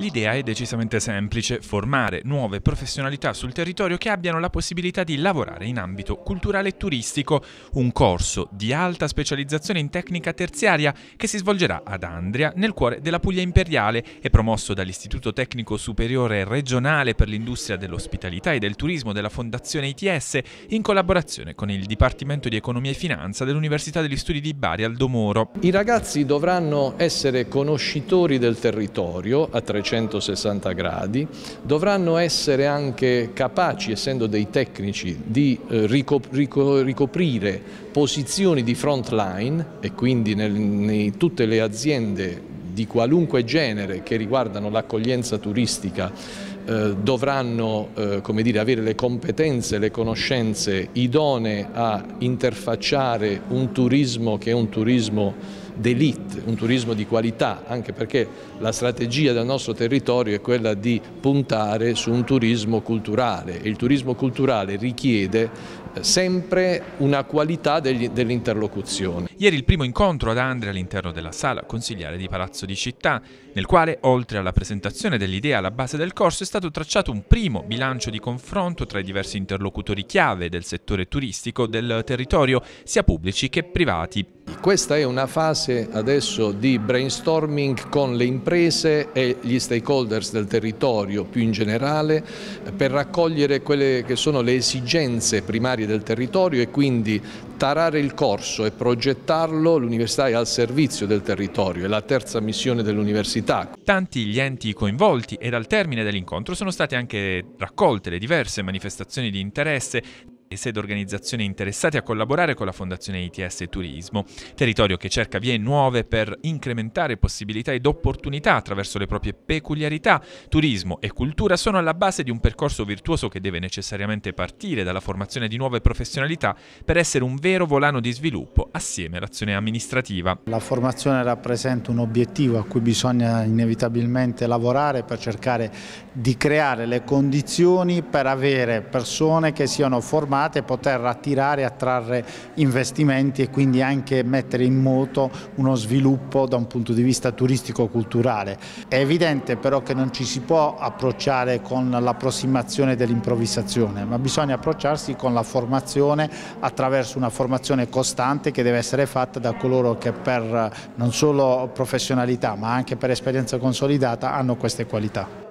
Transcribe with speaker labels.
Speaker 1: L'idea è decisamente semplice, formare nuove professionalità sul territorio che abbiano la possibilità di lavorare in ambito culturale e turistico, un corso di alta specializzazione in tecnica terziaria che si svolgerà ad Andria, nel cuore della Puglia Imperiale e promosso dall'Istituto Tecnico Superiore Regionale per l'Industria dell'Ospitalità e del Turismo della Fondazione ITS in collaborazione con il Dipartimento di Economia e Finanza dell'Università degli Studi di Bari Aldomoro.
Speaker 2: I ragazzi dovranno essere conoscitori del territorio a 300 360 gradi, dovranno essere anche capaci, essendo dei tecnici, di eh, ricoprire posizioni di front line e quindi in tutte le aziende di qualunque genere che riguardano l'accoglienza turistica eh, dovranno eh, dire, avere le competenze, le conoscenze idonee a interfacciare un turismo che è un turismo d'elite, un turismo di qualità, anche perché la strategia del nostro territorio è quella di puntare su un turismo culturale e il turismo culturale richiede sempre una qualità dell'interlocuzione.
Speaker 1: Ieri il primo incontro ad Andrea all'interno della sala consigliare di Palazzo di Città, nel quale, oltre alla presentazione dell'idea alla base del corso, è stato tracciato un primo bilancio di confronto tra i diversi interlocutori chiave del settore turistico del territorio, sia pubblici che privati.
Speaker 2: Questa è una fase adesso di brainstorming con le imprese e gli stakeholders del territorio più in generale per raccogliere quelle che sono le esigenze primarie del territorio e quindi tarare il corso e progettarlo, l'università è al servizio del territorio, è la terza missione dell'università.
Speaker 1: Tanti gli enti coinvolti ed al termine dell'incontro sono state anche raccolte le diverse manifestazioni di interesse e sed organizzazioni interessate a collaborare con la Fondazione ITS Turismo, territorio che cerca vie nuove per incrementare possibilità ed opportunità attraverso le proprie peculiarità. Turismo e cultura sono alla base di un percorso virtuoso che deve necessariamente partire dalla formazione di nuove professionalità per essere un vero volano di sviluppo assieme all'azione amministrativa.
Speaker 3: La formazione rappresenta un obiettivo a cui bisogna inevitabilmente lavorare per cercare di creare le condizioni per avere persone che siano formate formate, poter attirare e attrarre investimenti e quindi anche mettere in moto uno sviluppo da un punto di vista turistico-culturale. È evidente però che non ci si può approcciare con l'approssimazione dell'improvvisazione, ma bisogna approcciarsi con la formazione attraverso una formazione costante che deve essere fatta da coloro che per non solo professionalità ma anche per esperienza consolidata hanno queste qualità.